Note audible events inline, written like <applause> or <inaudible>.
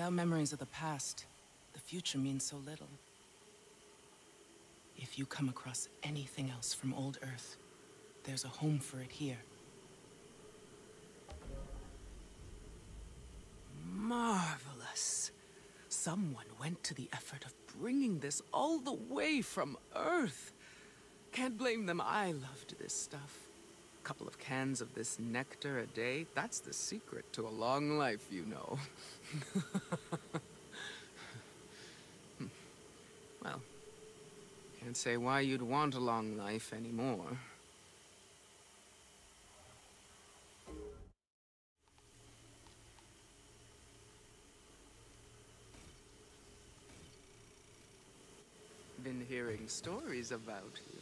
Without memories of the past, the future means so little. If you come across anything else from old Earth, there's a home for it here. Marvelous. Someone went to the effort of bringing this all the way from Earth. Can't blame them, I loved this stuff. A couple of cans of this nectar a day, that's the secret to a long life, you know. <laughs> well, can't say why you'd want a long life anymore. Been hearing stories about you.